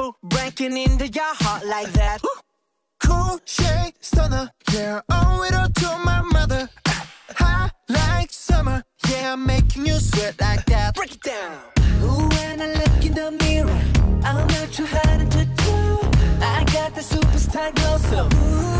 trouble, breaking into your heart like that. Cool shade stunner, yeah, owe it all to my mother. High like summer, yeah, I'm making you sweat like that. Break it down. Ooh, when I look in the mirror, I'm not too hard to do. I got the superstar glow, so ooh,